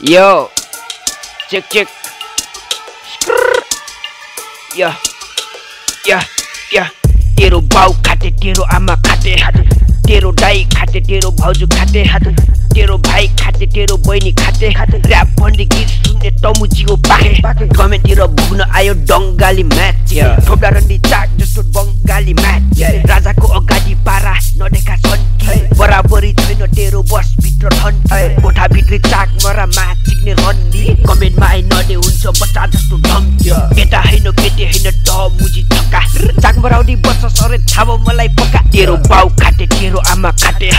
Yo, check check. Skrrr. या या तेरो बाउ खाटे तेरो आमा खाटे तेरो दाई तेरो भाउजू खाटे तेरो भाइ खाटे तेरो बहिनी खाटे ऱ्याप भन्ने गीत सुन्ने तमुजीको पाखे भुग्न आयो डङ्गाली म्याच रन्डी जस्तो कोठाभित्री चाक मरा म्याच चिक्ने रन्डी कमेन्टमा आइ नडे हुन्छ बच्चा जस्तो धम्क्यो केटा होइन केटे होइन त मुजी छक्का चाक मराउडी बस्छ सरे थाहा मलाई पक्का तेरो बाउ खाटे तेरो आमा खाटे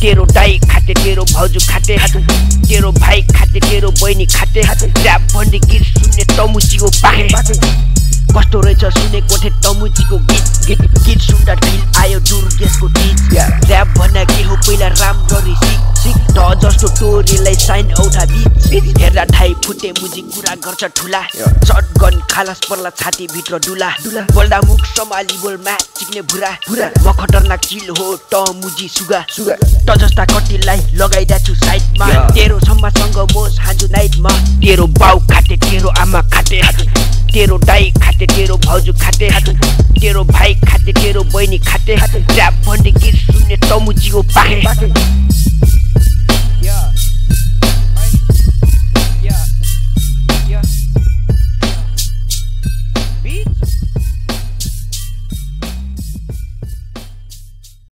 तेरो दाई खाटे तेरो भाउजू खाटे तेरो भाइ खाटे तेरो बहिनी खाटे ऱ्याप भन्ने गीत सुन्ने तमुजीको पाखे कस्तो रहेछ सुने कोठे तमुजीको गीत गीत गीत सुन्दा फिल आयो दुर्गेशको त जस्तो टोरीलाई साइन औठा बिच हेर्दा ठाई फुटे मुजी कुरा गर्छ ठुला। सर्ट गन खालास पर्ला छाती भित्र डुला बोल्दा मुख सम्हाली बोल म्याच चिक्ने भुरा। भुरा। म खतरनाक चिल हो त मुजी सुगा। सुगा। त जस्ता कटिललाई लगाइदा छु साइडमा। तेरो सम्मासँग म साँझु नाइटमा। तेरो बाउ खाटे तेरो आमा खाटे। तेरो दाई खाटे तेरो भाउजू खाटे। तेरो भाइ खाटे तेरो बहिनी खाटे। ऱ्याप भन्ने गीत सुन्ने तमुजीको पाखे।